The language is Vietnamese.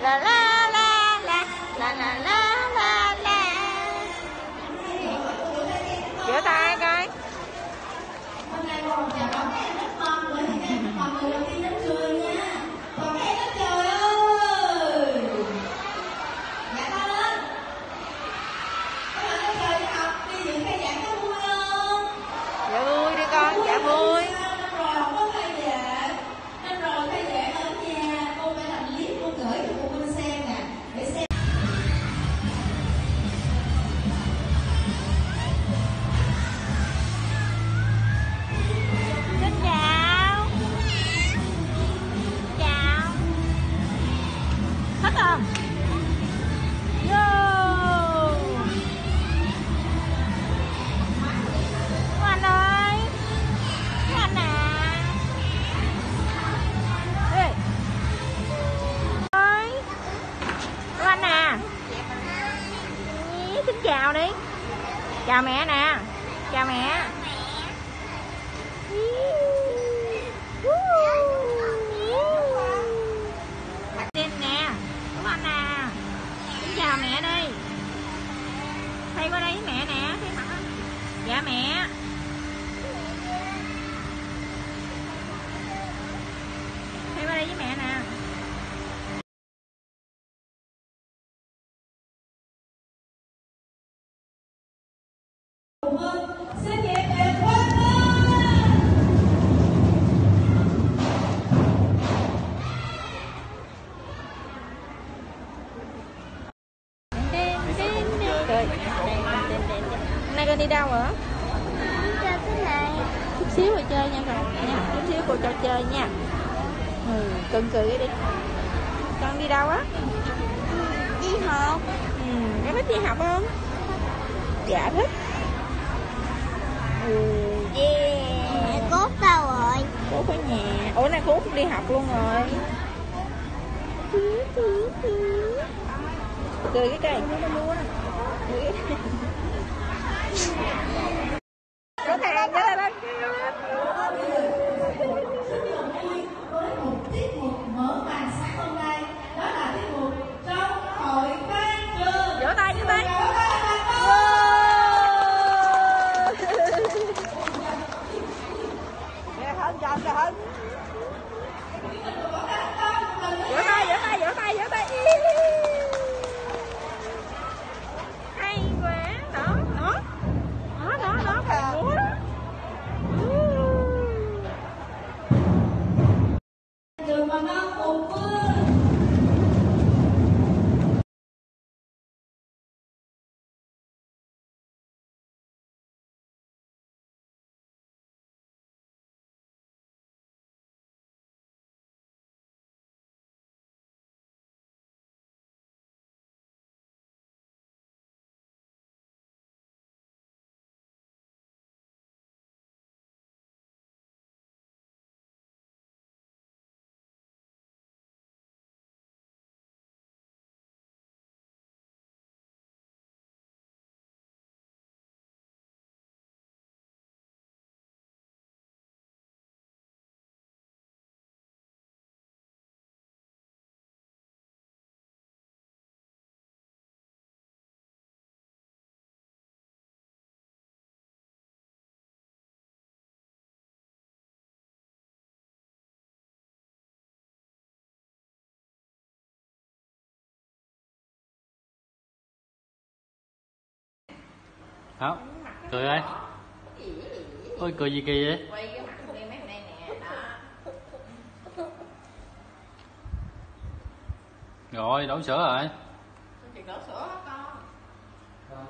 la la chào mẹ nè ra đi đâu hả? Chơi cái này. Chút xíu rồi chơi nha Ngọc nha. Chút xíu cô cho chơi nha. Ừ, cưng cười đi. Con đi đâu á? Đi học. Ừ, con thích đi học không? Dạ thích. Ừ. Yeah. Cốt đâu rồi? Cốt ở nhà. Ủa nay Cốt đi học luôn rồi. Cười cái cây nó luôn. शहर Đó, cười ơi. Ôi cười gì kỳ vậy? quay cái mặt đi mấy này nè đó Rồi, đổ sữa rồi. đổ sữa hả con